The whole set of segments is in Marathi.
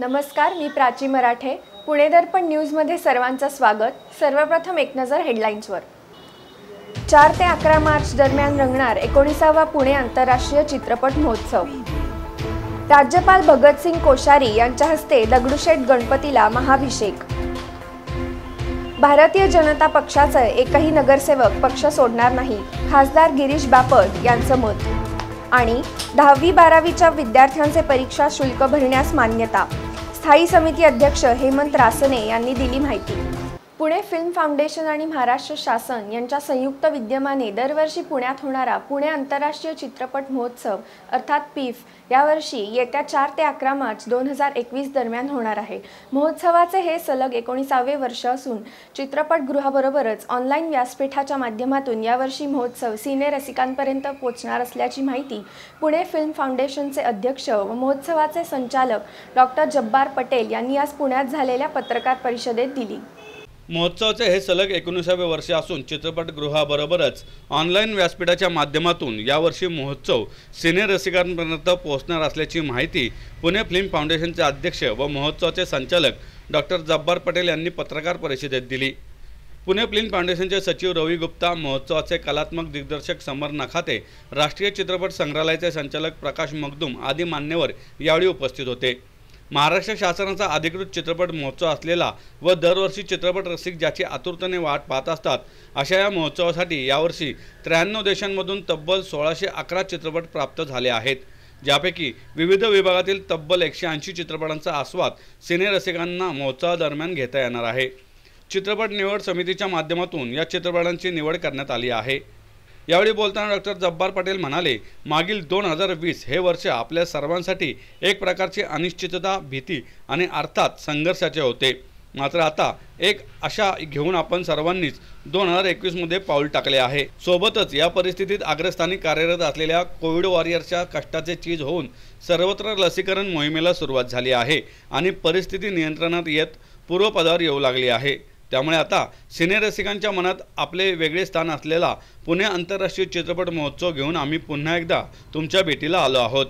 नमस्कार मी प्राची मराठे. पुणे दर्पण न्यूजमध्ये सर्वांचं स्वागत. सर्वप्रथम एक नजर हेडलाईन्सवर. चार ते अकरा मार्च दरम्यान रंगणार एकोणीसावा पुणे आंतरराष्ट्रीय चित्रपट महोत्सव. राज्यपाल भगतसिंग कोश्यारी यांच्या हस्ते दगडूशेठ गणपतीला महाभिषेक. भारतीय जनता पक्षाचं एकही नगरसेवक पक्ष सोडणार नाही खासदार गिरीश बापट यांचं मत. आणि दहावी बारावीच्या विद्यार्थ्यांचे परीक्षा शुल्क भरण्यास मान्यता. स्थायी समिती अध्यक्ष हेमंत रासने यांनी दिली माहिती. पुणे फिल्म फाउंडेशन आणि महाराष्ट्र शासन यांच्या संयुक्त विद्यमाने दरवर्षी पुण्यात होणारा पुणे आंतरराष्ट्रीय चित्रपट महोत्सव अर्थात पीफ यावर्षी येत्या चार ते अकरा मार्च दोन हजार एकवीस दरम्यान होणार आहे. महोत्सवाचे हे सलग एकोणीसावे वर्ष असून चित्रपटगृहाबरोबरच ऑनलाईन व्यासपीठाच्या माध्यमातून यावर्षी महोत्सव सिने रसिकांपर्यंत पोचणार असल्याची माहिती पुणे फिल्म फाउंडेशनचे अध्यक्ष व महोत्सवाचे संचालक डॉक्टर जब्बार पटेल यांनी आज पुण्यात झालेल्या पत्रकार परिषदेत दिली. महोत्सवाचे हे सलग एकोणीसावे वर्ष असून चित्रपटगृहाबरोबरच ऑनलाईन व्यासपीठाच्या माध्यमातून यावर्षी महोत्सव सिने रसिकांपर्यंत पोहोचणार असल्याची माहिती पुणे फिल्म फाउंडेशनचे अध्यक्ष व महोत्सवाचे संचालक डॉक्टर जब्बार पटेल यांनी पत्रकार परिषदेत दिली. पुणे फिल्म फाउंडेशनचे सचिव रवी गुप्ता महोत्सवाचे कलात्मक दिग्दर्शक समर नखाते राष्ट्रीय चित्रपट संग्रहालयाचे संचालक प्रकाश मगदूम आदी मान्यवर यावेळी उपस्थित होते. महाराष्ट्र शासनाचा अधिकृत चित्रपट महोत्सव असलेला व दरवर्षी चित्रपट रसिक ज्याची आतुरतेने वाट पाहत असतात अशा या महोत्सवासाठी यावर्षी त्र्याण्णव देशांमधून तब्बल सोळाशे अकरा चित्रपट प्राप्त झाले आहेत ज्यापैकी विविध विभागातील तब्बल एकशे ऐंशी चित्रपटांचा आस्वाद सिने रसिकांना महोत्सवादरम्यान घेता येणार आहे. चित्रपट निवड समितीच्या माध्यमातून या चित्रपटांची निवड करण्यात आली आहे. यावेळी बोलताना डॉक्टर जब्बार पटेल म्हणाले मागील दोन हजार वीस हे वर्ष आपल्या सर्वांसाठी एक प्रकारची अनिश्चितता भीती आणि अर्थात संघर्षाचे होते. मात्र आता एक आशा घेऊन आपण सर्वांनीच दोन हजार एकवीसमध्ये पाऊल टाकले आहे. सोबतच या परिस्थितीत अग्रस्थानी कार्यरत असलेल्या कोविड वॉरियरच्या कष्टाचे चीज होऊन सर्वत्र लसीकरण मोहिमेला सुरुवात झाली आहे आणि परिस्थिती नियंत्रणात येत पूर्वपदावर येऊ लागली आहे. त्यामुळे आता सिनेरसिकांच्या मनात आपले वेगळे स्थान असलेला पुणे आंतरराष्ट्रीय चित्रपट महोत्सव घेऊन आम्ही पुन्हा एकदा तुमच्या भेटीला आलो आहोत.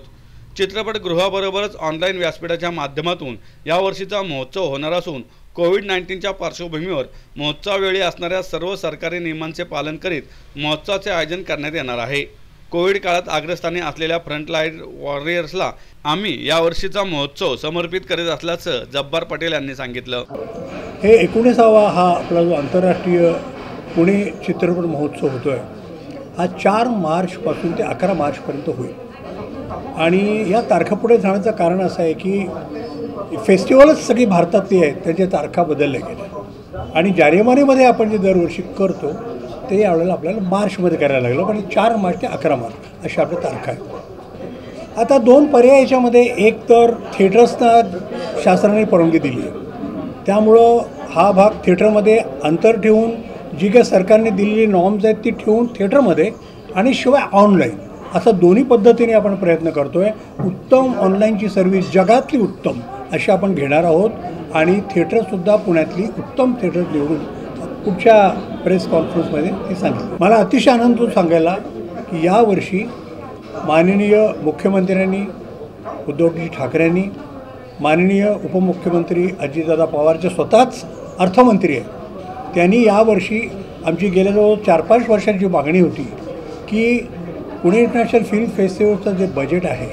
चित्रपटगृहाबरोबरच ऑनलाईन व्यासपीठाच्या माध्यमातून यावर्षीचा महोत्सव होणार असून कोविड नाईन्टीनच्या पार्श्वभूमीवर महोत्सवावेळी असणाऱ्या सर्व सरकारी नियमांचे पालन करीत महोत्सवाचे आयोजन करण्यात येणार आहे. कोविड काळात अग्रस्थानी असलेल्या फ्रंटलाईन वॉरियर्सला आम्ही यावर्षीचा महोत्सव समर्पित करीत असल्याचं जब्बार पटेल यांनी सांगितलं. हे एकोणीसावा हा आपला जो आंतरराष्ट्रीय पुणे चित्रपट महोत्सव होतो आहे हा चार मार्चपासून ते अकरा मार्चपर्यंत होईल. आणि या तारखा पुढे जाण्याचं कारण असं आहे की फेस्टिवलच सगळी भारतातली आहेत त्याच्या तारखा बदलल्या गेल्या. आणि जानेवारीमध्ये आपण जे दरवर्षी करतो ते यावेळेला आपल्याला मार्चमध्ये करायला लागलं पण चार मार्च ते अकरा मार्च अशा आपल्या तारखा आहेत आता दोन पर्याय याच्यामध्ये एक तर थिएटर्सना शासनाने परवानगी दिली आहे. त्यामुळं हा भाग थिएटरमध्ये अंतर ठेवून जी काही सरकारने दिलेली नॉर्म्स आहेत ती ठेवून थिएटरमध्ये आणि शिवाय ऑनलाईन असं दोन्ही पद्धतीने आपण प्रयत्न करतो आहे उत्तम ऑनलाईनची सर्व्हिस जगातली उत्तम अशी आपण घेणार आहोत. आणि थिएटरसुद्धा पुण्यातली उत्तम थिएटर निवडून पुढच्या प्रेस कॉन्फरन्समध्ये ते सांगितलं. मला अतिशय आनंद सांगायला की यावर्षी माननीय मुख्यमंत्र्यांनी उद्धवजी ठाकरेंनी माननीय उपमुख्यमंत्री अजितदादा पवार जे स्वतःच अर्थमंत्री आहेत. त्यांनी यावर्षी आमची गेल्या जवळ चार पाच वर्षांची मागणी होती की पुणे इंटरनॅशनल फिल्म फेस्टिवलचं जे बजेट आहे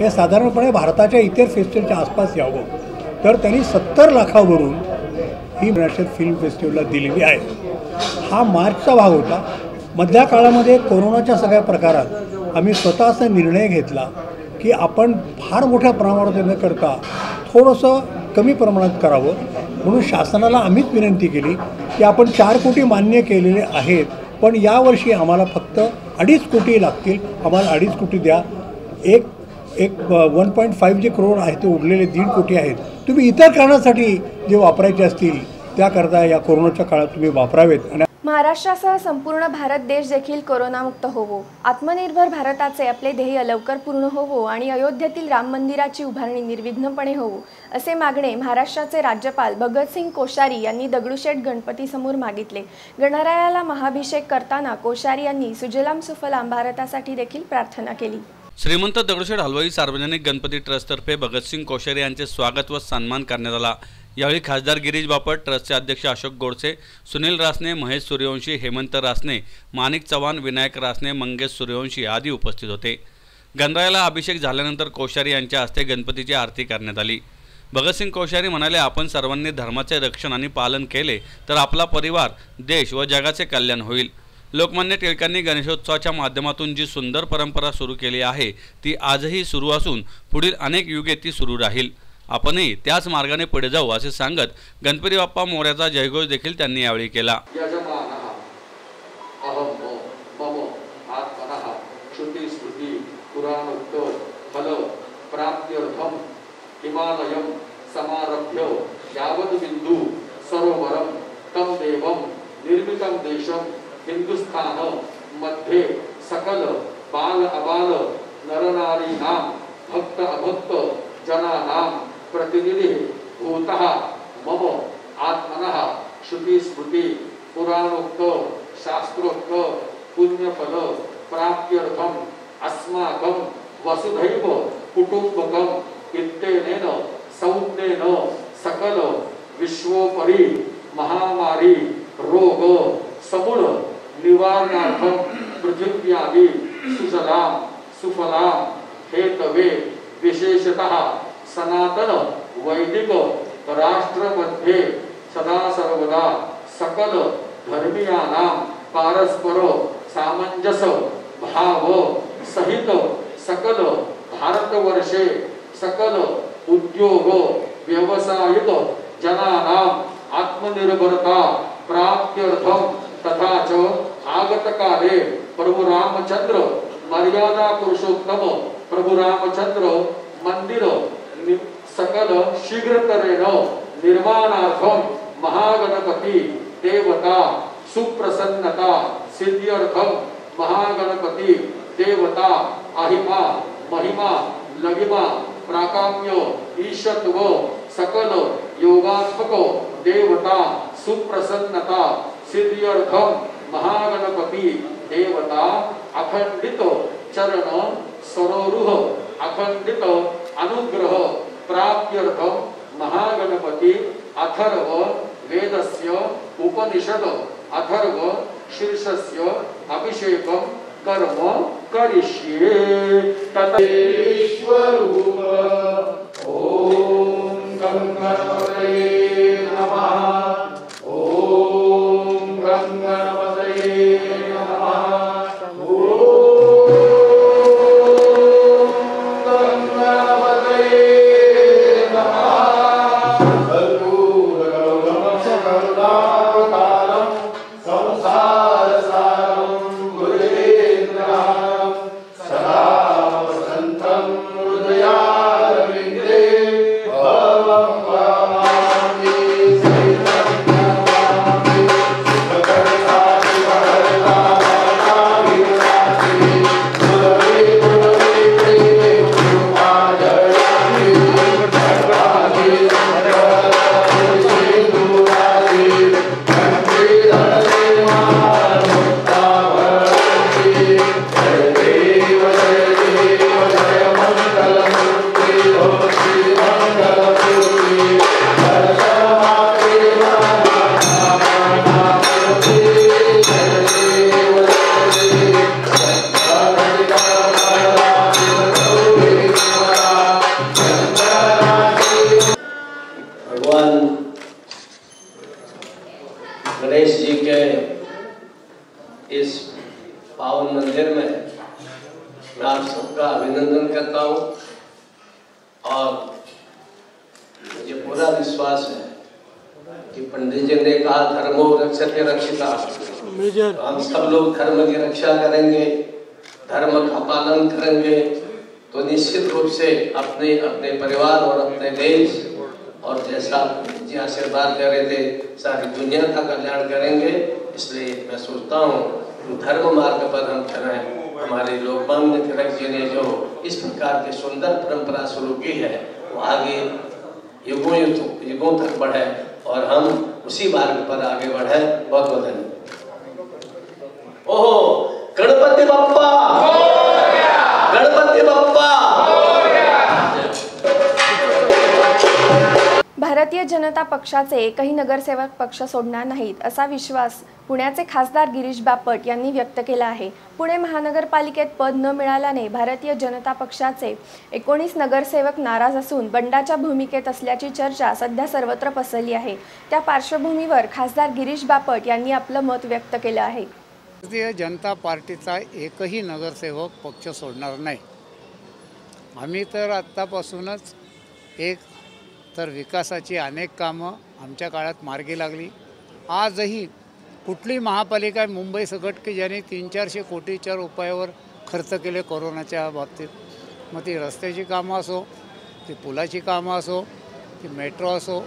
हे साधारणपणे भारताच्या इतर फेस्टिवलच्या आसपास यावं. तर त्यांनी सत्तर लाखावरून ही इंटरनॅशनल फिल्म फेस्टिवलला दिलेली आहे. हा मार्चचा भाग होता. मधल्या काळामध्ये कोरोनाच्या सगळ्या प्रकारात आम्ही स्वतः असा निर्णय घेतला की आपण फार मोठ्या प्रमाणात न करता थोडंसं कमी प्रमाणात करावं. म्हणून शासनाला आम्हीच विनंती केली की आपण चार कोटी मान्य केलेले आहेत पण यावर्षी आम्हाला फक्त अडीच कोटी लागतील. आम्हाला अडीच कोटी द्या. एक एक वन पॉईंट फाईव्ह जे करोड आहे ते उरलेले दीड कोटी आहेत. तुम्ही इतर कारणासाठी जे वापरायचे असतील त्याकरता या कोरोनाच्या काळात तुम्ही वापरावेत. आणि महाराष्ट्रासह संपूर्ण भारत देश देखील कोरोनामुक्त होवो. आत्मनिर्भर भारताचे आपले ध्येय लवकर पूर्ण होवो आणि अयोध्येतील राम मंदिराची उभारणी निर्विघ्नपणे होवो असे मागणे महाराष्ट्राचे राज्यपाल भगतसिंग कोश्यारी यांनी दगडूशेठ गणपतीसमोर मागितले. गणरायाला महाभिषेक करताना कोश्यारी यांनी सुजलाम सुफलाम भारतासाठी देखील प्रार्थना केली. श्रीमंत दगडूशेठ हलवाई सार्वजनिक गणपती ट्रस्टतर्फे भगतसिंग कोश्यारी यांचे स्वागत व सन्मान करण्यात आला. यावेळी खासदार गिरीश बापट ट्रस्टचे अध्यक्ष अशोक गोडसे सुनील रासने महेश सूर्यवंशी हेमंत रासने माणिक चव्हाण विनायक रासने मंगेश सूर्यवंशी आदी उपस्थित होते. गणरायाला अभिषेक झाल्यानंतर कोश्यारी यांच्या हस्ते गणपतीची आरती करण्यात आली. भगतसिंग कोश्यारी म्हणाले आपण सर्वांनी धर्माचे रक्षण आणि पालन केले तर आपला परिवार देश व जगाचे कल्याण होईल. लोकमान्य टिळकांनी गणेशोत्सवाच्या माध्यमातून जी सुंदर परंपरा सुरू केली आहे ती आजही सुरू असून पुढील अनेक युगे ती सुरू राहील. आपणही त्याच मार्गाने पुढे जाऊ असे सांगत गणपती बाप्पा मोर्याचा जयघोष देखील त्यांनी यावेळी केला. यजमानः अहं वो मम आत्मनः समारभ्य यावद्बिन्दु सरोवरं तं देवं निर्मितं देशं हिंदुस्थानमध्ये सकल बाल अबाल नरनारीणां भक्त अभक्त जना नाम प्रतिनिधिः भूत मम आत्मनः श्रुतिस्मृति पुराणोक्त शास्त्रोक्त पुण्यफल प्राप्त्यर्थम अस्माकं वसुधैव कुटुम्बकम् इत्यनेन संज्ञेन सकल विश्वोपरि महामारी रोग समूळ निवारणार्थं पृथिव्यादी सुजलाम सुफलां हेतवे विशेषतः सनातन वैदिक राष्ट्रमध्ये सदा सर्वदा सकल धर्मीयानां पारस्पर सामंजस भाव सहित सकल भारतवर्षे सकल उद्योग व्यवसायिक जनानाम् आत्मनिर्भरता प्राप्त्यर्थं तथा च आगतकाले प्रभु रामचंद्र मर्यादा पुरुषोत्तम प्रभु रामचंद्र मंदिर सकल शीघ्रतरेण निर्माणार्थं महागणपती देवता सुप्रसन्नता सिद्ध्यर्थं महागणपती देवता आहिमा महिमा लगिमा प्राकाम्य ईशत्व सकल योगात्मक देवता सुप्रसन्नता सिद्ध्यर्थं महागणपती देवता अखंडित चरण सरोरुह अखंडित अनुग्रह प्राप्त्यर्थं महागणपती अथर्व वेदस्य उपनिषद अथर्व शीर्षस्य अभिषेकं कर्म करिष्ये। तदेश्वरूप। ॐ गङ्गणपतये नमः। लोकमान्य तिलक जी ने जो इस प्रकार की सुंदर परंपरा शुरू की है, वो आगे युगों युग तक बढ़े और हम उसी मार्ग पर आगे बढ़े। बहुत बहुत धन्यवाद। ओहो, गणपति बप्पा! भारतीय जनता पक्षाचे एकही नगरसेवक पक्ष सोडणार नाहीत असा विश्वास पुण्याचे खासदार गिरीश बापट यांनी व्यक्त केला आहे. पुणे महानगरपालिकेत पद न मिळाल्याने भारतीय जनता पक्षाचे एकोणीस नगरसेवक नाराज असून बंडाच्या भूमिकेत असल्याची चर्चा सध्या सर्वत्र पसरली आहे. त्या पार्श्वभूमीवर खासदार गिरीश बापट यांनी आपलं मत व्यक्त केलं आहे. भारतीय जनता पार्टीचा एकही नगरसेवक पक्ष सोडणार नाही. आम्ही तर आत्तापासूनच एक तर विकासाची अनेक कामं आमच्या काळात मार्गी लागली. आजही कुठली महापालिका मुंबई सकट की ज्याने तीन चारशे कोटीच्या रुपयावर खर्च केले कोरोनाच्या बाबतीत? मग ती रस्त्याची कामं असो ती पुलाची कामं असो ती मेट्रो असो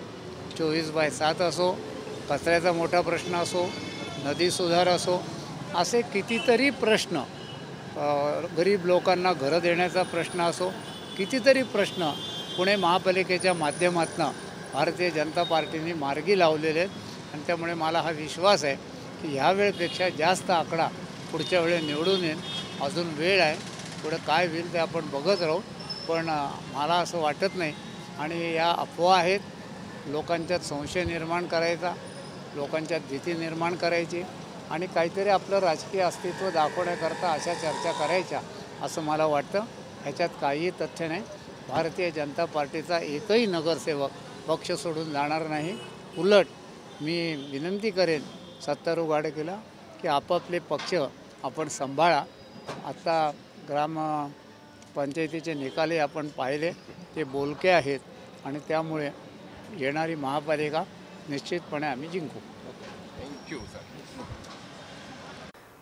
चोवीस बाय सात असो कचऱ्याचा मोठा प्रश्न असो नदी सुधार असो असे कितीतरी प्रश्न गरीब लोकांना घरं देण्याचा प्रश्न असो कितीतरी प्रश्न पुणे महापालिकेच्या माध्यमातून भारतीय जनता पार्टीने मार्गी लावलेले आहेत. आणि त्यामुळे मला हा विश्वास आहे की ह्या वेळेपेक्षा जास्त आकडा पुढच्या वेळेस निवडून येईल. अजून वेळ आहे. पुढं काय होईल ते आपण बघत राहू. पण मला असं वाटत नाही. आणि या अफवा आहेत. लोकांच्यात संशय निर्माण करायचा. लोकांच्यात भीती निर्माण करायची. आणि काहीतरी आपलं राजकीय अस्तित्व दाखवण्याकरता अशा चर्चा करायच्या असं मला वाटतं. ह्याच्यात काहीही तथ्य नाही. भारतीय जनता पार्टीचा एकही नगरसेवक पक्ष सोडून जाणार नाही. उलट मी विनंती करेन सत्तारू गाडकेला की आपापले पक्ष आपण सांभाळा. आता ग्रामपंचायतीचे निकाले आपण पाहिले ते बोलके आहेत आणि त्यामुळे येणारी महापालिका निश्चितपणे आम्ही जिंकू. थँक्यू सर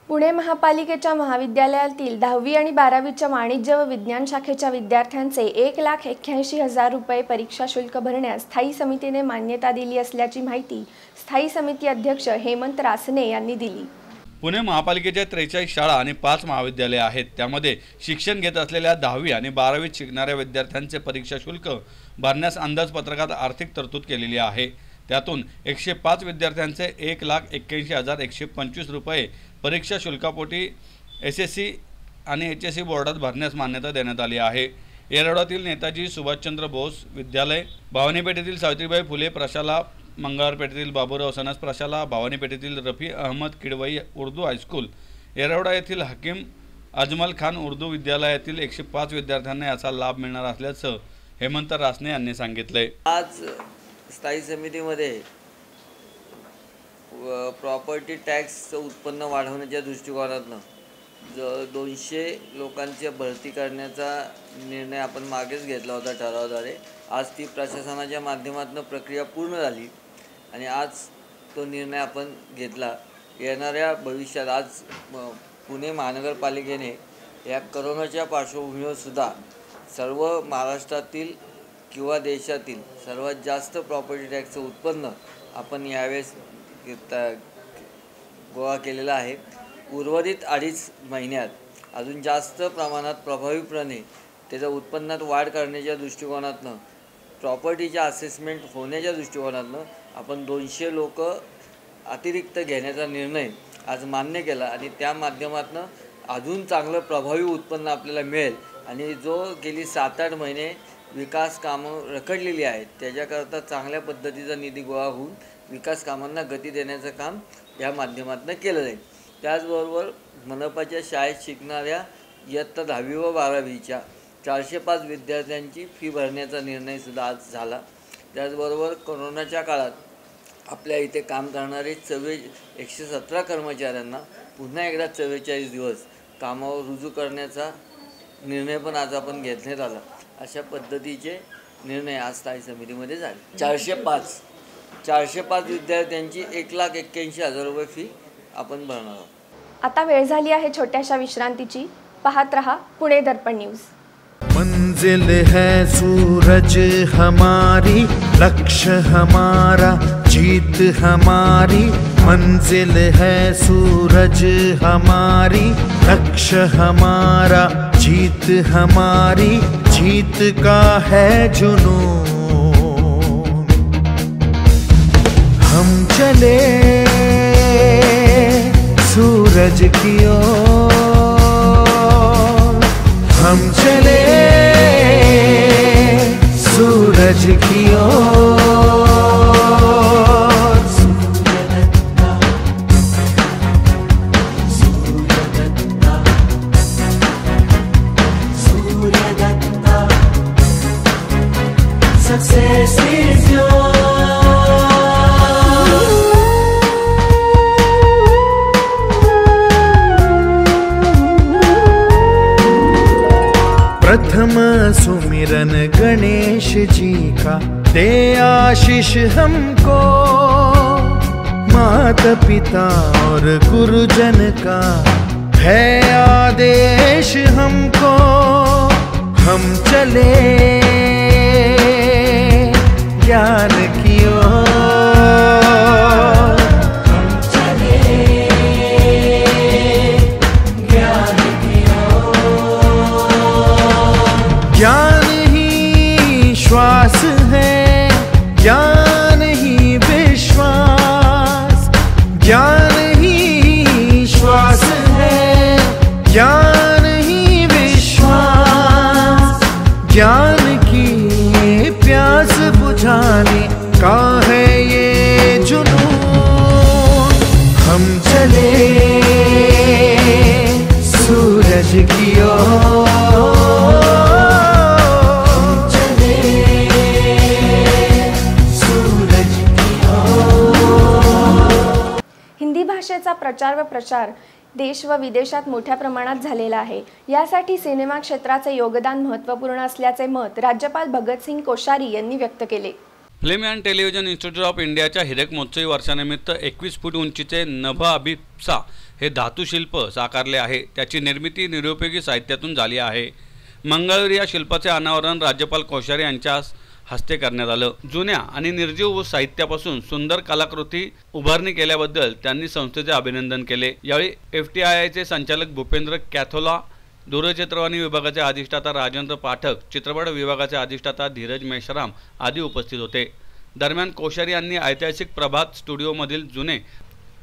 पुणे महापालिकेच्या महाविद्यालयातील दहावी आणि बारावीच्या वाणिज्य व विज्ञान शाखेच्या विद्यार्थ्यांचे एक लाख एक्क्याऐंशी हजार रुपये परीक्षा शुल्क भरण्यास स्थायी समितीने मान्यता दिली असल्याची माहिती स्थायी समिती अध्यक्ष हेमंत रासने यांनी दिली. पुणे महापालिकेच्या त्रेचाळीस शाळा आणि पाच महाविद्यालये आहेत. त्यामध्ये शिक्षण घेत असलेल्या दहावी आणि बारावीत शिकणाऱ्या विद्यार्थ्यांचे परीक्षा शुल्क भरण्यास अंदाजपत्रकात आर्थिक तरतूद केलेली आहे. त्यातून एकशे पाच विद्यार्थ्यांचे एक लाख एक्क्याऐंशी हजार एकशे पंचवीस रुपये परीक्षा शुल्कापोटी एस एस सी आणि एच एस सी बोर्डात भरण्यास मान्यता देण्यात आली आहे. येरवड्यातील नेताजी सुभाषचंद्र बोस विद्यालय भावनीपेठेतील सावित्रीबाई फुले प्रशाला मंगळवारपेठेतील बाबूराव सनस प्रशाला भावनीपेठेतील रफी अहमद किडवई उर्दू हायस्कूल येरवडा येथील हकीम अजमल खान उर्दू विद्यालयातील एकशे पाच विद्यार्थ्यांना याचा लाभ मिळणार असल्याचं हेमंत रासने यांनी सांगितलंय. आज स्थायी समितीमध्ये प्रॉपर्टी टॅक्सचं उत्पन्न वाढवण्याच्या दृष्टिकोनातनं ज दोनशे लोकांची भरती करण्याचा निर्णय आपण मागेच घेतला होता ठरावाद्वारे आज ती प्रशासनाच्या माध्यमातून प्रक्रिया पूर्ण झाली आणि आज तो निर्णय आपण घेतला. येणाऱ्या भविष्यात आज पुणे महानगरपालिकेने या करोनाच्या पार्श्वभूमीवर सुद्धा सर्व महाराष्ट्रातील किंवा देशातील सर्वात जास्त प्रॉपर्टी टॅक्सचं उत्पन्न आपण यावेळेस गोळा केलेला आहे. उर्वरित अडीच महिन्यात अजून जास्त प्रमाणात प्रभावीपणे त्याच्या उत्पन्नात वाढ करण्याच्या दृष्टिकोनातनं प्रॉपर्टीच्या असेसमेंट होण्याच्या दृष्टिकोनातनं आपण दोनशे लोक अतिरिक्त घेण्याचा निर्णय आज मान्य केला आणि त्या माध्यमातनं अजून चांगलं प्रभावी उत्पन्न आपल्याला मिळेल. आणि जो गेली सात आठ महिने विकास कामं रखडलेली आहेत त्याच्याकरता चांगल्या पद्धतीचा निधी गोळा होऊन विकास कामांना गती देण्याचं काम या माध्यमातून केलं जाईल त्याचबरोबर मनपाच्या शाळेत शिकणाऱ्या इयत्ता दहावी व बारावीच्या चारशे पाच विद्यार्थ्यांची फी भरण्याचा निर्णयसुद्धा आज झाला. त्याचबरोबर कोरोनाच्या काळात आपल्या इथे काम करणारे चव्वे एकशे सतरा कर्मचाऱ्यांना पुन्हा एकदा चव्वेचाळीस दिवस कामावर रुजू करण्याचा निर्णय पण आज आपण घेतण्यात आला अशा पद्धतीचे निर्णय आज स्थायी समितीमध्ये झाले. चारशे पाच चारशे पाच विद्यार्थ्यांची एक लाख एक्क्याऐंशी हजार रुपये फी आपण भरणार आहोत. आता वेळ झाली आहे छोट्याशा विश्रांतीची. पाहत रहा पुणे दर्पण न्यूज. मंजिल है सूरज हमारी लक्ष्य हमारा जीत हमारी। मंजिल है सूरज हमारी लक्ष्य हमारा जीत हमारी। जीत का है जुनून। चले सूरज की ओर। हम चले सूरज की ओर। जी का दे आशीष हमको। माता पिता और गुरुजन का है आदेश हमको। हम चले, ज्ञान की ओर ज्ञान की प्यास बुझाने का है ये जुनून? हम चले सूरज की ओर। चले सूरज की ओर। हिंदी भाषेचा प्रचार व प्रसार देश व विदेशात मोठ्या प्रमाणात झालेला आहे. यासाठी सिनेमा क्षेत्राचे योगदान महत्त्वपूर्ण असल्याचे मत राज्यपाल भगतसिंग कोश्यारी यांनी व्यक्त केले. Film and television institute of इंडियाच्या हिरक महोत्सवी वर्षानिमित्त एकवीस फूट उंचीचे नभ अभिप्सा हे धातुशिल्प साकारले आहे. त्याची निर्मिती निरुपयोगी साहित्यातून झाली आहे. मंगळवारी या शिल्पाचे अनावरण राज्यपाल कोश्यारी यांच्या हस्ते करण्यात आलं. जुन्या आणि निर्जीव साहित्यापासून सुंदर कलाकृती उभारणी केल्याबद्दल त्यांनी संस्थेचे अभिनंदन केले. यावेळी एफ टी आय आयचे संचालक भूपेंद्र कॅथोला दूरचित्रवाणी विभागाचे अधिष्ठाता राजेंद्र पाठक चित्रपट विभागाचे अधिष्ठाता धीरज मेश्राम आदी उपस्थित होते. दरम्यान कोश्यारी यांनी ऐतिहासिक प्रभात स्टुडिओमधील जुने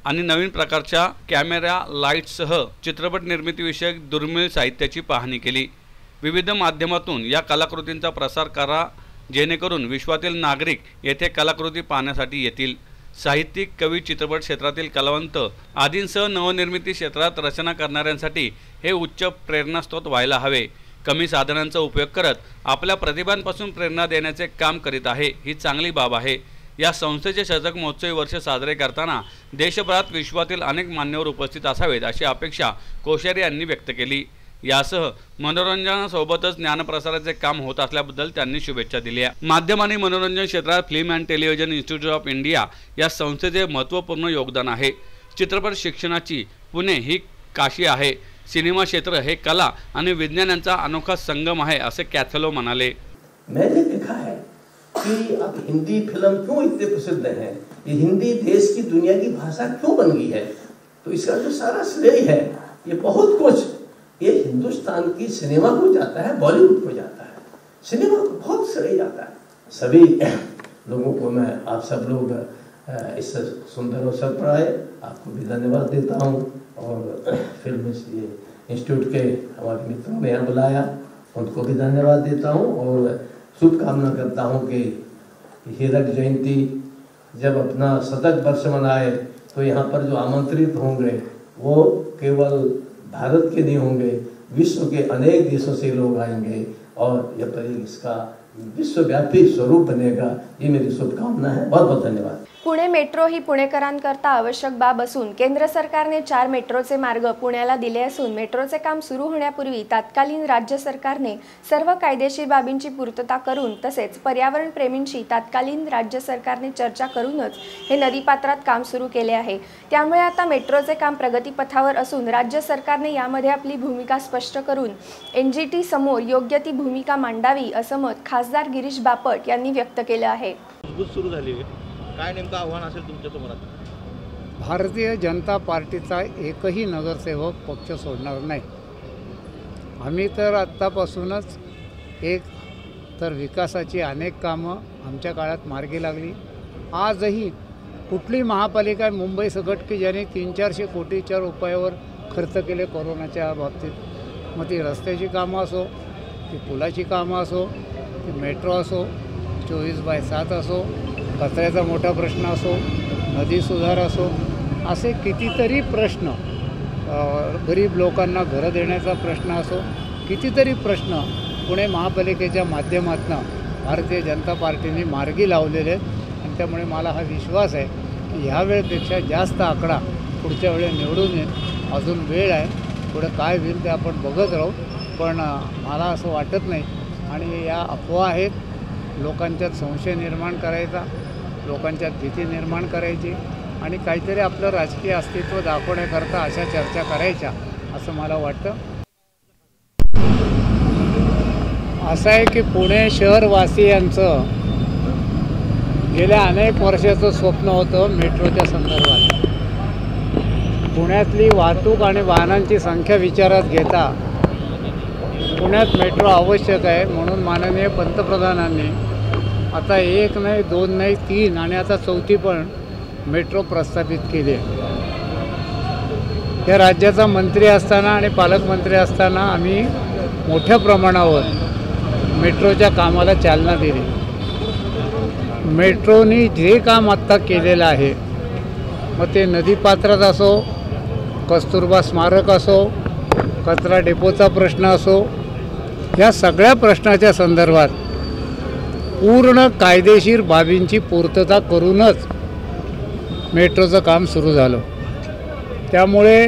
आणि नवीन प्रकारच्या कॅमेरा लाईट्ससह चित्रपट निर्मितीविषयक दुर्मिळ साहित्याची पाहणी केली. विविध माध्यमातून या कलाकृतींचा प्रसार करा जेणेकरून विश्वातील नागरिक येथे कलाकृती पाहण्यासाठी येतील. साहित्यिक कवी चित्रपट क्षेत्रातील कलावंत आदींसह नवनिर्मिती क्षेत्रात रचना करणाऱ्यांसाठी हे उच्च प्रेरणास्त्रोत व्हायला हवे. कमी साधनांचा उपयोग करत आपल्या प्रतिभांपासून प्रेरणा देण्याचे काम करीत आहे ही चांगली बाब आहे. या संस्थेचे शतक महोत्सवी वर्ष साजरे करताना देशभरात विश्वातील अनेक मान्यवर उपस्थित असावेत अशी अपेक्षा कोश्यारी यांनी व्यक्त केली. यासह मनोरंजनासोबतच ज्ञानप्रसाराचे काम होत असल्याबद्दल त्यांनी शुभेच्छा दिल्या माध्यम आणि मनोरंजन क्षेत्रात film and television institute of India या संस्थेचे महत्त्वपूर्ण योगदान आहे. चित्रपट शिक्षणाची पुणे ही काशी आहे. सिनेमा क्षेत्र हे कला आणि विज्ञान यांचा अनोखा संगम आहे असे कॅथलो म्हणाले. मैंने देखा है कि अब हिंदी फिल्म क्यों इतने प्रसिद्ध है? ये हिंदी देश की दुनिया की भाषा क्यों बन गई है? तो इसका जो सारा श्रेय है ये बहुत कुछ ये हिंदुस्तान की सिनेमा को जाता है, बॉलीवुड को जाता है। सिनेमा को बहुत श्रेय जाता है। सभी लोगों को मैं, आप सब लोग इस सुंदर अवसर पर आए। आपको भी धन्यवाद देता हूँ और फ़िल्म इंस्टीट्यूट के हमारे मित्रों ने यहाँ बुलाया। उनको भी धन्यवाद देता हूँ और शुभकामना करता हूँ कि हीरक जयंती जब अपना शतक वर्ष मनाए तो यहाँ पर जो आमंत्रित होंगे, वो केवल भारत के नहीं होंगे विश्व के अनेक देशों से लोग आएंगे और यह इसका विश्वव्यापी स्वरूप बनेगा। ये मेरी शुभकामना है। बहुत बहुत धन्यवाद। पुणे मेट्रो ही पुणेकरांकरता आवश्यक बाब असून केंद्र सरकारने चार मेट्रोचे मार्ग पुण्याला दिले असून मेट्रोचे काम सुरू होण्यापूर्वी तात्कालीन राज्य सरकारने सर्व कायदेशीर बाबींची पूर्तता करून तसेच पर्यावरण प्रेमींशी तात्कालीन राज्य सरकारने चर्चा करूनच हे नदीपात्रात काम सुरू केले आहे. त्यामुळे आता मेट्रोचे काम प्रगतीपथावर असून राज्य सरकारने यामध्ये आपली भूमिका स्पष्ट करून एन जी टी समोर योग्य ती भूमिका मांडावी असं मत खासदार गिरीश बापट यांनी व्यक्त केलं आहे. काय नेमकं आव्हान असेल तुमच्यासमोर आता? भारतीय जनता पार्टीचा एकही नगरसेवक पक्ष सोडणार नाही. आम्ही तर आत्तापासूनच एक तर विकासाची अनेक कामं आमच्या काळात मार्गी लागली. आजही कुठली महापालिका मुंबई सगट की ज्याने तीन चारशे कोटीच्या रुपयावर खर्च केले कोरोनाच्या बाबतीत? मग ती रस्त्याची कामं असो ती पुलाची कामं असो ती मेट्रो असो चोवीस बाय सात असो कचऱ्याचा मोठा प्रश्न असो नदी सुधार असो असे कितीतरी प्रश्न गरीब लोकांना घरं देण्याचा प्रश्न असो कितीतरी प्रश्न पुणे महापालिकेच्या माध्यमातून भारतीय जनता पार्टीने मार्गी लावलेले आहेत. आणि त्यामुळे मला हा विश्वास आहे की ह्यावेळेपेक्षा जास्त आकडा पुढच्या वेळेस निवडून येईल. अजून वेळ आहे. पुढे काय होईल ते आपण बघत राहू. पण मला असं वाटत नाही. आणि या अफवा आहेत. लोकांच्यात संशय निर्माण करायचा. लोकांच्यात भीती निर्माण करायची आणि काहीतरी आपलं राजकीय अस्तित्व दाखवण्याकरता अशा चर्चा करायच्या असं मला वाटतं. असं आहे की पुणे शहरवासियांचं गेल्या अनेक वर्षाचं स्वप्न होतं मेट्रोच्या संदर्भात. पुण्यातली वाहतूक आणि वाहनांची संख्या विचारात घेता पुण्यात मेट्रो आवश्यक आहे म्हणून माननीय पंतप्रधानांनी आता एक नाही दोन नाही तीन आणि आता चौथी पण मेट्रो प्रस्थापित केली आहे. या राज्याचा मंत्री असताना आणि पालकमंत्री असताना आम्ही मोठ्या प्रमाणावर मेट्रोच्या कामाला चालना दिली. मेट्रोनी जे काम आत्ता केलेलं आहे मग ते नदीपात्रात असो कस्तुरबा स्मारक असो कचरा डेपोचा प्रश्न असो या सगळ्या प्रश्नाच्या संदर्भात पूर्ण कायदेशीर बाबींची पूर्तता करूनच मेट्रोचं काम सुरू झालं. त्यामुळे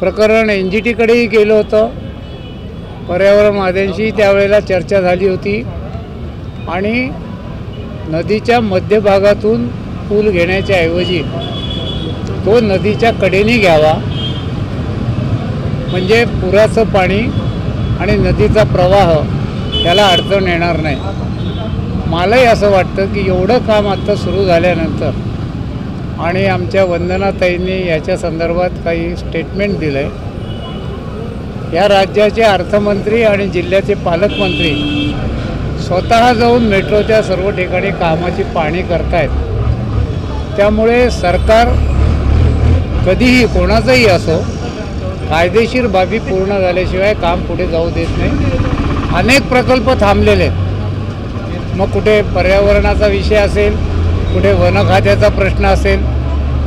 प्रकरण एन जी टीकडेही गेलं होतं. पर्यावरणवाद्यांशी त्यावेळेला चर्चा झाली होती. आणि नदीच्या मध्यभागातून पूल घेण्याच्या ऐवजी तो नदीच्या कडेने घ्यावा. म्हणजे पुराचं पाणी आणि नदीचा प्रवाह त्याला अडचण येणार नाही. मलाही असं वाटतं की एवढं काम आत्ता सुरू झाल्यानंतर आणि आमच्या वंदनाताईंनी याच्या संदर्भात काही स्टेटमेंट दिलं आहे या राज्याचे अर्थमंत्री आणि जिल्ह्याचे पालकमंत्री स्वतः जाऊन मेट्रोच्या सर्व ठिकाणी कामाची पाहणी करतायत. त्यामुळे सरकार कधीही कोणाचंही असो कायदेशीर बाबी पूर्ण झाल्याशिवाय काम पुढे जाऊ देत नाही. अनेक प्रकल्प थांबलेले आहेत. मग कुठे पर्यावरणाचा विषय असेल कुठे वन खात्याचा प्रश्न असेल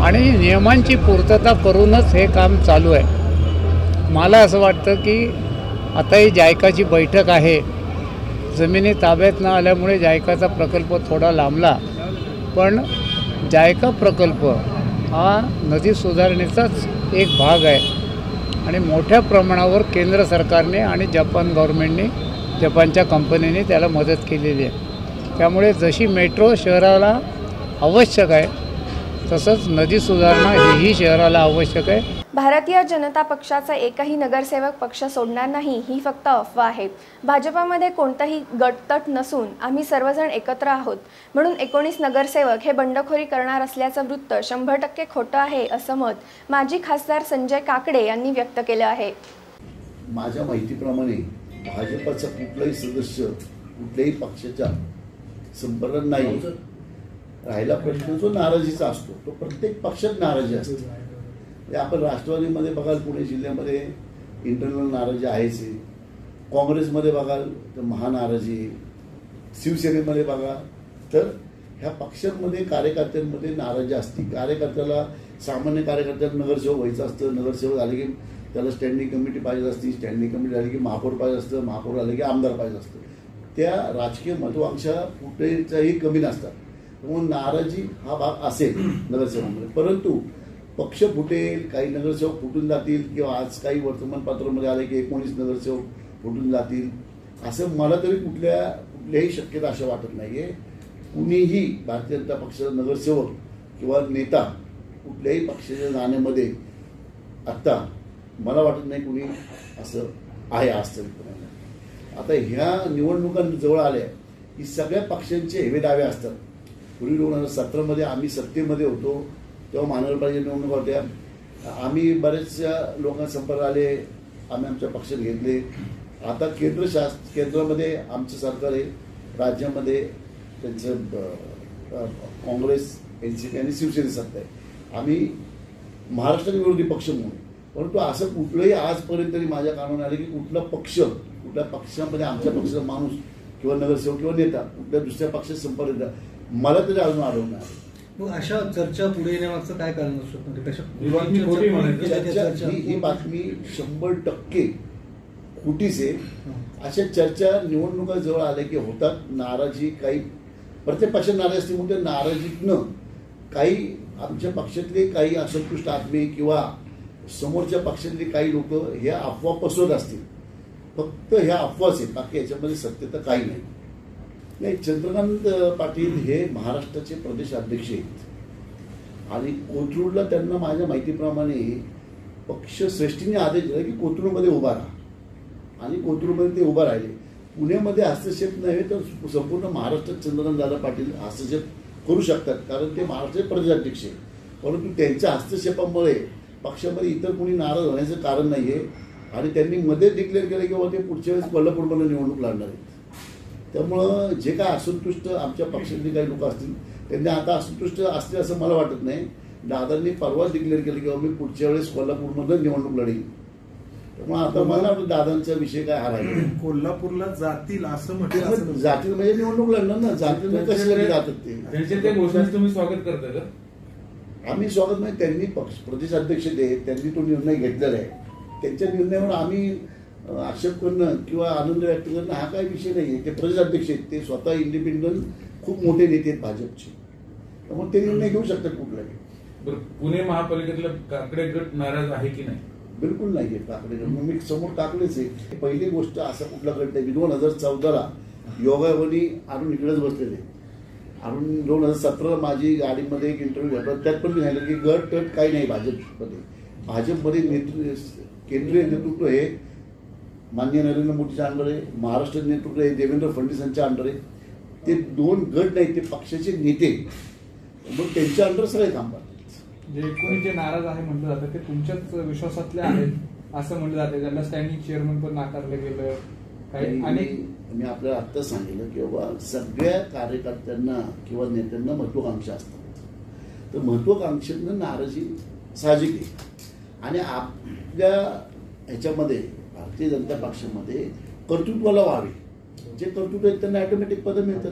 आणि नियमांची पूर्तता करूनच हे काम चालू आहे. मला असं वाटतं की आता ही जायकाची बैठक आहे. जमिनी ताब्यात न आल्यामुळे जायकाचा प्रकल्प थोडा लांबला. पण जायका प्रकल्प हा नदी सुधारणेचाच एक भाग आहे. आणि मोठ्या प्रमाणावर केंद्र सरकारने आणि जपान गव्हर्मेंटने जपानच्या कंपनीने त्याला मदत केलेली आहे. त्यामुळे जशी मेट्रो शहराला आवश्यक आहे तसंच नदी सुधारणा हेही शहराला आवश्यक आहे. भारतीय जनता पक्षाचा एकही नगरसेवक पक्ष सोडणार नाही ही फक्त अफवा आहे. भाजपामध्ये कोणताही गटतट नसून आम्ही सर्वजण एकत्र आहोत. म्हणून एकोणीस नगरसेवक हे बंडखोरी करणार असल्याचं वृत्त शंभर टक्के खोटं आहे असं मत माजी खासदार संजय काकडे यांनी व्यक्त केलं आहे. माझ्या माहितीप्रमाणे भाजपाचा कुठलाही सदस्य कुठल्याही पक्षाच्या संपर्कात नाही. राहिला प्रश्न जो नाराजीचा असतो तो प्रत्येक पक्षात नाराजी असते. म्हणजे आपण राष्ट्रवादीमध्ये बघाल पुणे जिल्ह्यामध्ये इंटरनल नाराजी आहेच. आहे काँग्रेसमध्ये बघाल तर महानाराजी. शिवसेनेमध्ये बघा. तर ह्या पक्षांमध्ये कार्यकर्त्यांमध्ये नाराजी असते. कार्यकर्त्याला सामान्य कार्यकर्त्यांना नगरसेवक व्हायचं असतं. नगरसेवक आले की त्याला स्टँडिंग कमिटी पाहिजे असती स्टँडिंग कमिटी झाली की महापौर पाहिजे असतं महापौर झालं की आमदार पाहिजे असतं. त्या राजकीय महत्वाकांक्षा कुठेच्याही कमी नसतात. म्हणून नाराजी हा भाग असेल नगरसेवकांमध्ये. परंतु पक्ष फुटेल काही नगरसेवक फुटून जातील किंवा आज काही वर्तमानपत्रामध्ये आले की एकोणीस नगरसेवक फुटून जातील असं मला तरी कुठल्या कुठल्याही शक्यता असं वाटत नाही आहे कुणीही भारतीय जनता पक्षाचा नगरसेवक किंवा नेता कुठल्याही पक्षाच्या जाण्यामध्ये आत्ता मला वाटत नाही कुणी असं आहे आज आता ह्या निवडणुका जवळ आल्या की सगळ्या पक्षांचे हेवे दावे असतात. पूर्वी दोन हजार सतरामध्ये आम्ही सत्तेमध्ये होतो तेव्हा महानगरपालिका निवडणुका होत्या. आम्ही बरेचशा लोकांना संपर्क आले आम्ही आमच्या पक्षात घेतले. आता केंद्र शास केंद्रामध्ये आमचं सरकार आहे राज्यामध्ये त्यांचं काँग्रेस एन सी पी आणि शिवसेना सत्ता आहे. आम्ही महाराष्ट्र विरोधी पक्ष म्हणून परंतु असं कुठलंही आजपर्यंत तरी माझ्या कानावर आले की कुठला पक्ष कुठल्या पक्षामध्ये आमच्या पक्षाचा माणूस किंवा नगरसेवक किंवा नेता कुठल्या दुसऱ्या पक्षात संपर्क येतात मला तरी अजून आढळून नाही मग अशा चर्चा पुढे येण्यामागचं काय कारण असू शकतं? म्हणजे ही ही बातमी शंभर टक्के खोटीच आहे. अशा चर्चा निवडणुका जवळ आल्या की होतात. नाराजी काही प्रत्येक पक्षात नाराजी असते म्हणून नाराजीतनं काही आमच्या पक्षातले काही असंतुष्ट आत्मे किंवा समोरच्या पक्षातले काही लोक हे अफवा पसरत असतील. फक्त ह्या अफवाच आहेत बाकी याच्यामध्ये सत्यता काही नाही. नाही चंद्रकांत पाटील हे महाराष्ट्राचे प्रदेश अध्यक्ष आहेत. आणि कोथरूडला त्यांना माझ्या माहितीप्रमाणे पक्ष श्रेष्ठीने आदेश दिला की कोथरूडमध्ये उभा राहा. आणि कोथरूडमध्ये ते उभा राहिले. पुण्यामध्ये हस्तक्षेप नव्हे तर संपूर्ण महाराष्ट्रात चंद्रकांत दादा पाटील हस्तक्षेप करू शकतात कारण ते महाराष्ट्राचे प्रदेशाध्यक्ष आहेत. परंतु त्यांच्या हस्तक्षेपामुळे पक्षामध्ये इतर कोणी नाराज होण्याचं कारण नाही आहे आणि त्यांनी मध्ये डिक्लेअर केलं की बाबा ते पुढच्या वेळेस कोल्हापूरमध्ये निवडणूक लढणार आहेत. त्यामुळं जे काय असंतुष्ट आमच्या पक्षातले काही लोक असतील त्यांनी आता असंतुष्ट असतील असं मला वाटत नाही. दादांनी परवा डिक्लेअर केलं की बाबा मी पुढच्या वेळेस कोल्हापूरमधून निवडणूक लढेल त्यामुळे आता मला दादांचा विषय काय हा कोल्हापूरला जातील असं म्हटलं. जातील म्हणजे निवडणूक लढणार ना. जातील कशासाठी जातात ते. घोषणेचं तुम्ही स्वागत करता का? आम्ही स्वागत म्हणजे त्यांनी पक्ष प्रदेशाध्यक्ष ते त्यांनी तो निर्णय घेतलेला आहे. त्यांच्या निर्णयावर आम्ही आक्षेप करणं किंवा आनंद व्यक्त करणं हा काही विषय नाही आहे. ते प्रदेशाध्यक्ष आहेत ते स्वतः इंडिपेंडंट खूप मोठे नेते आहेत भाजपचे. त्यामुळे ते निर्णय घेऊ शकतात कुठलाही. बरं पुणे महापालिकेतला काकडे गट नाराज आहे की नाही? बिलकुल नाही आहे काकडे मग मी समोर टाकलेच आहे. पहिली गोष्ट असा कुठला गट नाही. दोन हजार चौदाला योगावनी आणून इकडेच बसलेले आणून दोन हजार सतराला माझी गाडीमध्ये एक इंटरव्ह्यू घेतला. त्यात पण मी सांगितलं की गट टट काही नाही भाजपमध्ये. भाजपमध्ये नेतृत्व केंद्रीय नेतृत्व हे माननीय नरेंद्र मोदीच्या अंडर आहे महाराष्ट्र नेतृत्व हे देवेंद्र फडणवीसांच्या अंडर आहे. ते दोन गट नाही ते पक्षाचे नेते. मग त्यांच्या अंडर सगळे काम करतात. जे कोणी जे नाराज आहे म्हटलं जातं ते तुमच्याच विश्वासातले आहेत असं म्हटलं जाते. ज्यांना स्टँडिंग चेअरमन पण नाकारलं गेलं काही आणि अनेक मी- आपल्याला आत्ता सांगितलं की बाबा सगळ्या कार्यकर्त्यांना किंवा नेत्यांना महत्वाकांक्षा असतात. तर महत्वाकांक्षेनं नाराजी साहजिक आहे. आणि आपल्या ह्याच्यामध्ये भारतीय जनता पक्षामध्ये कर्तृत्वाला व्हावे. जे कर्तृत्व आहेत त्यांना ऑटोमॅटिक पदं मिळतात.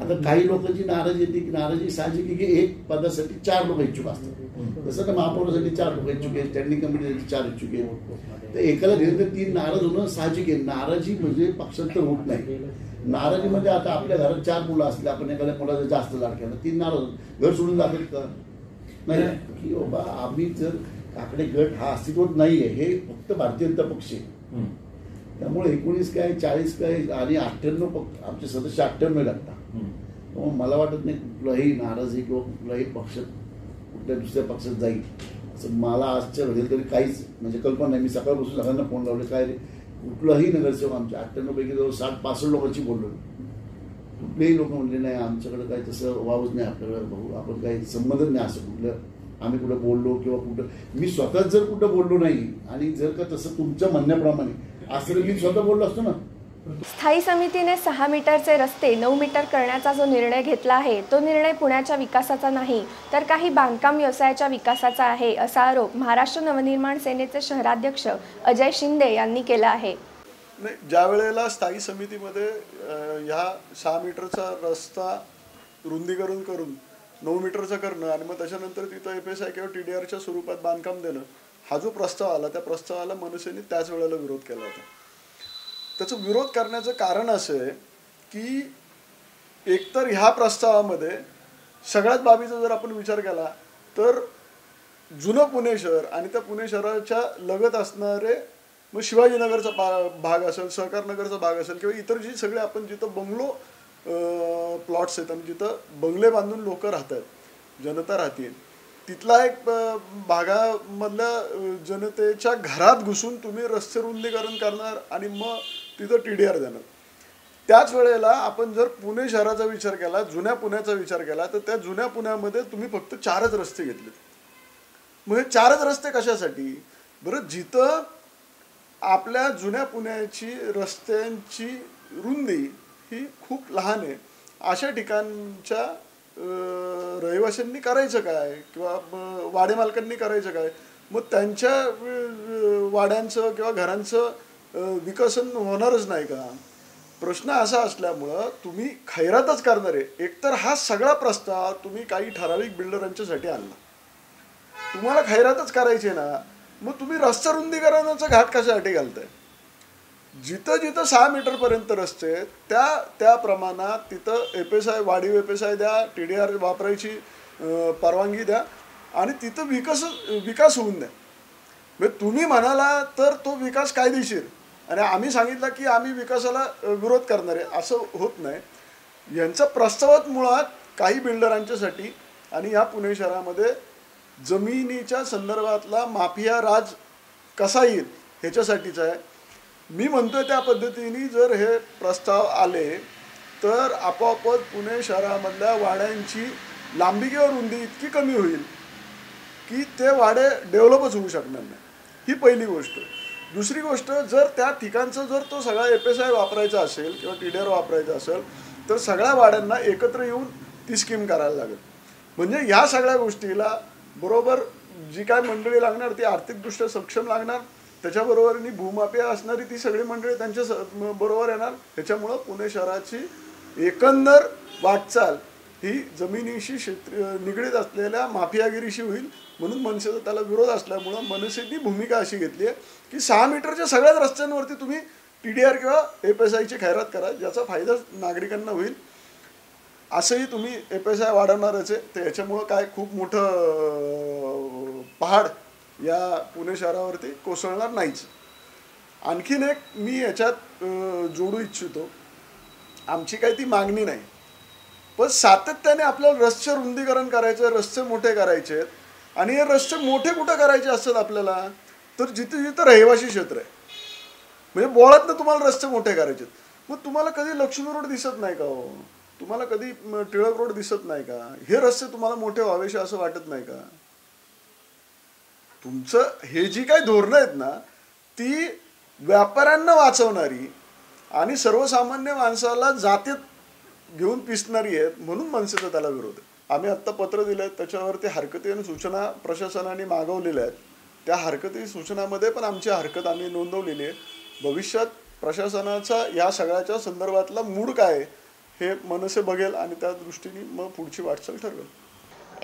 आता काही लोकांची नाराजी येते की नाराजी साहजिक आहे की एक पदासाठी चार लोक इच्छुक असतात. तसं तर महापौरासाठी चार लोक इच्छुक आहेत स्टँडिंग कमिटीसाठी चार इच्छुक आहेत. तर एकाला घेऊन तर तीन नाराज होणं साहजिक आहे. नाराजी म्हणजे पक्षांतर होत नाही. नाराजीमध्ये म्हणजे आता आपल्या घरात चार मुलं असले आपण एखाद्या मुलाचा जास्त लाड केला तीन नाराज घर सोडून जातात का? नाही. की बाबा आम्ही जर काकडे गट हा अस्तित्वात नाही आहे हे फक्त भारतीय जनता पक्ष आहे. त्यामुळे एकोणीस काय चाळीस काय आणि अठ्ठ्याण्णव पक्ष आमचे सदस्य अठ्ठ्याण्णव लागतात. त्यामुळे मला वाटत नाही कुठलाही नाराजी किंवा कुठलाही पक्ष कुठल्या दुसऱ्या पक्षात जाईल. असं मला आजच्या घडेल तरी काहीच म्हणजे कल्पना नाही. मी सकाळपासून सगळ्यांना फोन लावले काय कुठलाही नगरसेवक आमच्या अठ्ठ्याण्णव पैकी जवळ साठ पासष्ट लोकांची बोललो. कुठलेही लोक म्हणले नाही आमच्याकडे काही तसं वावच नाही आपल्याकडे भाऊ. आपण काही संबंधच नाही असं कुठलं. आम्ही कुठं बोललो किंवा कुठं. मी स्वतःच जर कुठं बोललो नाही आणि जर का तसं तुमच्या म्हणण्याप्रमाणे असं मी स्वतः बोललो असतो ना. स्थायी समितीने सहा मीटरचे रस्ते नऊ मीटर करण्याचा जो निर्णय घेतला आहे तो निर्णय पुण्याच्या विकासाचा नाही तर काही बांधकाम व्यवसायाच्या विकासाचा आहे असा आरोप महाराष्ट्र नवनिर्माण सेनेचे शहराध्यक्ष अजय शिंदे यांनी केला आहे. नाही ज्या वेळेला स्थायी समितीमध्ये ह्या सहा मीटरचा रस्ता रुंदीकरण करून नऊ मिटरचं करणं आणि मग त्याच्यानंतर तिथं एफ एस आय किंवा टी डी आरच्या स्वरूपात बांधकाम देणं हा जो प्रस्ताव आला त्या प्रस्तावाला मनसेने त्याच वेळेला विरोध केला होता. त्याचा विरोध करण्याचं कारण असं आहे की एकतर ह्या प्रस्तावामध्ये सगळ्याच बाबीचा जर आपण विचार केला तर जुनं पुणे शहर आणि त्या पुणे शहराच्या लगत असणारे मग शिवाजीनगरचा पा भाग असेल सहकारनगरचा भाग असेल किंवा इतर जी सगळे आपण जिथं बंगलो प्लॉट्स आहेत आणि जिथं बंगले बांधून लोक राहत आहेत जनता राहतील तिथला एक भागामधल्या जनतेच्या घरात घुसून तुम्ही रस्ते रुंदीकरण करणार आणि मग तिथं टी डी आर देणार. त्याच वेळेला आपण जर पुणे शहराचा विचार केला जुन्या पुण्याचा विचार केला तर त्या जुन्या पुण्यामध्ये तुम्ही फक्त चारच रस्ते घेतले मग हे चारच रस्ते कशासाठी? बरं जिथं आपल्या जुन्या पुण्याची रस्त्यांची रुंदी ही खूप लहान आहे. अशा ठिकाणच्या रहिवाशांनी करायचं काय? किंवा वाडेमालकांनी वाडे मालकांनी करायचं काय? मग त्यांच्या वाड्यांचं किंवा घरांचं विकसन होणारच नाही का? प्रश्न असा असल्यामुळं तुम्ही खैरातच करणार आहे. एकतर हा सगळा प्रस्ताव तुम्ही काही ठराविक बिल्डरांच्यासाठी आणला. तुम्हाला खैरातच करायचे ना. मग तुम्ही रस्ता रुंदीकरणाचा घाट कशासाठी घालताय? जिथं जिथं सहा मीटर पर्यंत रस्ते त्या त्या प्रमाणात तिथं एफ एस आय वाढीव एफ एस आय द्या टी डी आर वापरायची परवानगी द्या आणि तिथं विकास विकास होऊन द्या. म्हणजे तुम्ही म्हणाला तर तो विकास कायदेशीर. आणि आम्ही सांगितलं की आम्ही विकासाला विरोध करणार आहे. असं होत नाही. यांचा प्रस्तावात मुळात काही बिल्डरांच्यासाठी आणि या पुणे शहरामध्ये जमिनीच्या संदर्भातला माफिया राज कसा येईल ह्याच्यासाठीचा आहे. मी म्हणतोय त्या पद्धतीने जर हे प्रस्ताव आले तर आपोआपच पुणे शहरामधल्या वाड्यांची लांबी किंवा रुंदी इतकी कमी होईल की ते वाडे डेव्हलपच होऊ शकणार नाही. ही पहिली गोष्ट. दुसरी गोष्ट जर त्या ठिकाणचं जर तो सगळा एफ एस आय वापरायचा असेल किंवा टी डी आर वापरायचा असेल तर सगळ्या वाड्यांना एकत्र येऊन ती स्कीम करायला लागेल. म्हणजे ह्या सगळ्या गोष्टीला बरोबर जी काय मंडळी लागणार ती आर्थिकदृष्ट्या सक्षम लागणार त्याच्याबरोबरनी भूमाफिया असणारी ती सगळी मंडळी त्यांच्या स- बरोबर येणार. त्याच्यामुळं पुणे शहराची एकंदर वाटचाल ही जमिनीशी क्षेत्र निगडीत असलेल्या माफियागिरीशी होईल म्हणून मनसेचा त्याला विरोध असल्यामुळं मनसेची भूमिका अशी घेतली आहे की सहा मीटरच्या सगळ्याच रस्त्यांवरती तुम्ही टी डी आर किंवा एफ एस आयची खैरात करा ज्याचा फायदा नागरिकांना होईल. असंही तुम्ही एफ एस आय वाढवणारच आहे. तर याच्यामुळं काय खूप मोठं पहाड या पुणे शहरावरती कोसळणार नाहीच. आणखीन एक मी याच्यात जोडू इच्छितो. आमची काही ती मागणी नाही. पण सातत्याने आपल्याला रस्ते रुंदीकरण करायचं रस्ते मोठे करायचे आहेत. आणि हे रस्ते मोठे कुठं करायचे असतात आपल्याला? तर जिथे जिथं रहिवासी क्षेत्र आहे. म्हणजे बोळातनं तुम्हाला रस्ते मोठे करायचे आहेत. मग तुम्हाला कधी लक्ष्मी रोड दिसत नाही का हो? तुम्हाला कधी टिळक रोड दिसत नाही का? हे रस्ते तुम्हाला मोठे व्हावेसे असं वाटत नाही का? तुमचं हे जी काही धोरणं आहेत ना ती व्यापाऱ्यांना वाचवणारी आणि सर्वसामान्य माणसाला जातीत घेऊन पिसणारी आहेत म्हणून मनसेचा त्याला विरोध आहे. आम्ही आत्ता पत्र दिलं आहे त्याच्यावरती हरकती आणि सूचना प्रशासनाने मागवलेल्या आहेत. त्या हरकती सूचनामध्ये पण आमची हरकत आम्ही नोंदवलेली आहे. भविष्यात प्रशासनाचा या सगळ्याच्या संदर्भातला मूड काय हे मनसे बघेल आणि त्या दृष्टीने मग पुढची वाटचाल ठरवेल.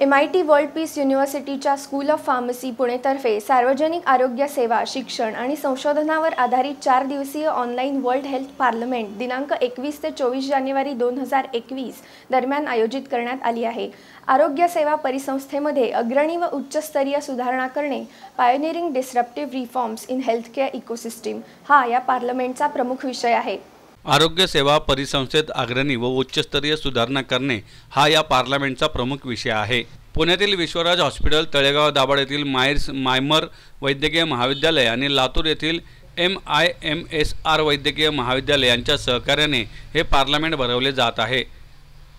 M I T world peace युनिव्हर्सिटीच्या school of pharmacy पुणेतर्फे सार्वजनिक आरोग्य सेवा शिक्षण आणि संशोधनावर आधारित चार दिवसीय ऑनलाईन वर्ल्ड हेल्थ पार्लमेंट दिनांक एकवीस ते चोवीस जानेवारी दोन हजार एकवीस दरम्यान आयोजित करण्यात आली आहे. आरोग्य सेवा परिसंस्थेमध्ये अग्रणी व उच्चस्तरीय सुधारणा करणे pioneering disruptive reforms in healthcare ecosystem हा या पार्लमेंटचा प्रमुख विषय आहे. आरोग्य सेवा परिसंस्थेत अग्रणी व उच्चस्तरीय सुधारणा करणे हा या पार्लमेंटचा प्रमुख विषय आहे. पुण्यातील विश्वराज हॉस्पिटल तळेगाव दाभाड येथील मायर्स मायमर वैद्यकीय महाविद्यालय आणि लातूर येथील M I M S R वैद्यकीय महाविद्यालय यांच्या सहकार्याने हे पार्लमेंट भरवले जात आहे.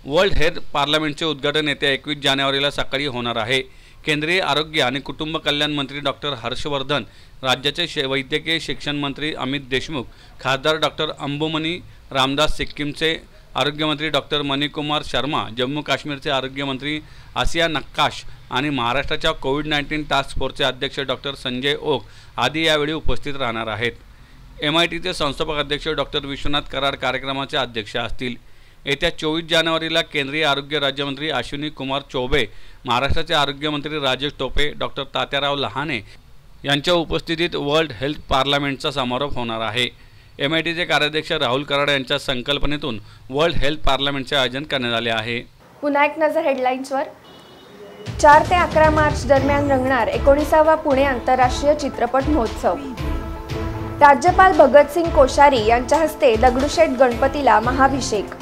वर्ल्ड हेल्थ पार्लमेंटचे उद्घाटन येत्या एकवीस जानेवारीला सकाळी होणार आहे. केंद्रीय आरोग्य आणि कुटुंब कल्याण मंत्री डॉक्टर हर्षवर्धन राज्याचे शे वैद्यकीय शिक्षण मंत्री अमित देशमुख खासदार डॉक्टर अंबुमनी रामदास सिक्कीमचे आरोग्यमंत्री डॉक्टर मणिकुमार शर्मा जम्मू काश्मीरचे आरोग्यमंत्री आसिया नक्काश आणि महाराष्ट्राच्या कोविड नाईन्टीन टास्क फोर्सचे अध्यक्ष डॉक्टर संजय ओक आदी यावेळी उपस्थित राहणार आहेत. एम आय टीचे संस्थापक अध्यक्ष डॉक्टर विश्वनाथ कराड कार्यक्रमाचे अध्यक्ष असतील. येत्या चोवीस जानेवारीला केंद्रीय आरोग्य राज्यमंत्री अश्विनी कुमार चौबे महाराष्ट्राचे आरोग्यमंत्री राजेश टोपे डॉक्टर तात्याराव लहाने यांच्या उपस्थितीत वर्ल्ड हेल्थ पार्लमेंटचा समारोप होणार आहे. एम आय टीचे कार्याध्यक्ष राहुल कराड यांच्या संकल्पनेतून वर्ल्ड हेल्थ पार्लमेंटचे आयोजन करण्यात आले आहे. पुन्हा एक नजर हेडलाईन्सवर चार ते अकरा मार्च दरम्यान रंगणार एकोणीसावा पुणे आंतरराष्ट्रीय चित्रपट महोत्सव. राज्यपाल भगतसिंग कोश्यारी यांच्या हस्ते दगडूशेठ गणपतीला महाभिषेक.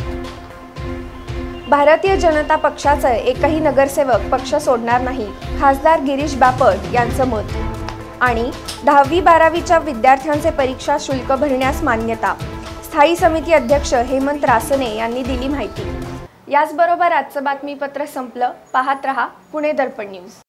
भारतीय जनता पक्षाचं एकही नगरसेवक पक्ष सोडणार नाही खासदार गिरीश बापट यांचं मत. आणि दहावी बारावीच्या विद्यार्थ्यांचे परीक्षा शुल्क भरण्यास मान्यता. स्थायी समिती अध्यक्ष हेमंत रासने यांनी दिली माहिती. याचबरोबर आजचं बातमीपत्र संपलं. पाहत रहा पुणे दर्पण न्यूज.